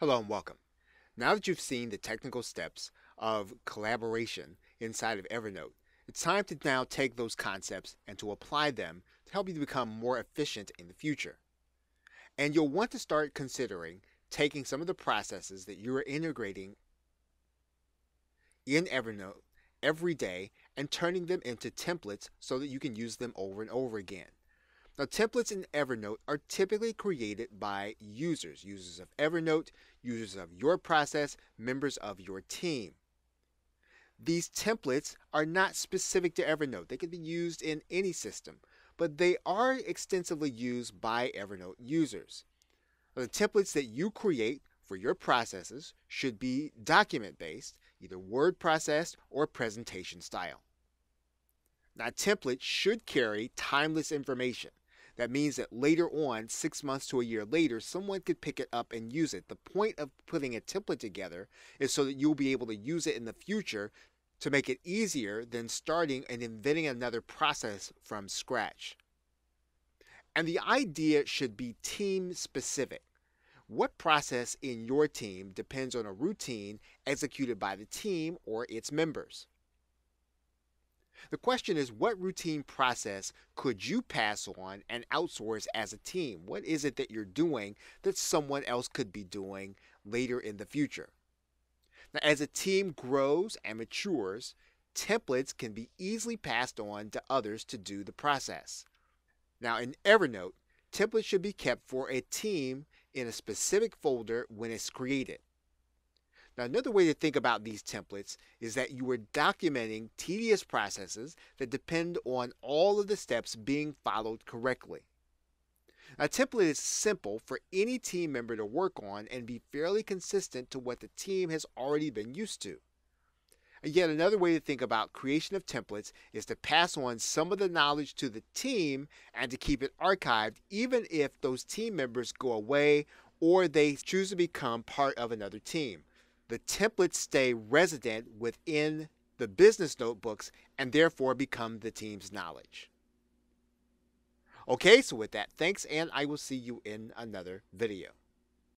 Hello and welcome. Now that you've seen the technical steps of collaboration inside of Evernote, it's time to now take those concepts and to apply them to help you to become more efficient in the future. And you'll want to start considering taking some of the processes that you are integrating in Evernote every day and turning them into templates so that you can use them over and over again. Now, templates in Evernote are typically created by users, users of Evernote, users of your process, members of your team. These templates are not specific to Evernote. They can be used in any system, but they are extensively used by Evernote users. The templates that you create for your processes should be document based, either word processed or presentation style. Now, templates should carry timeless information. That means that later on, six months to a year later, someone could pick it up and use it. The point of putting a template together is so that you'll be able to use it in the future to make it easier than starting and inventing another process from scratch. And the idea should be team specific. What process in your team depends on a routine executed by the team or its members? The question is what routine process could you pass on and outsource as a team? What is it that you're doing that someone else could be doing later in the future? Now, as a team grows and matures, templates can be easily passed on to others to do the process. Now, in Evernote, templates should be kept for a team in a specific folder when it's created. Now, another way to think about these templates is that you are documenting tedious processes that depend on all of the steps being followed correctly. A template is simple for any team member to work on and be fairly consistent to what the team has already been used to. And yet, another way to think about creation of templates is to pass on some of the knowledge to the team and to keep it archived, even if those team members go away or they choose to become part of another team the templates stay resident within the business notebooks and therefore become the team's knowledge. Okay, so with that, thanks, and I will see you in another video.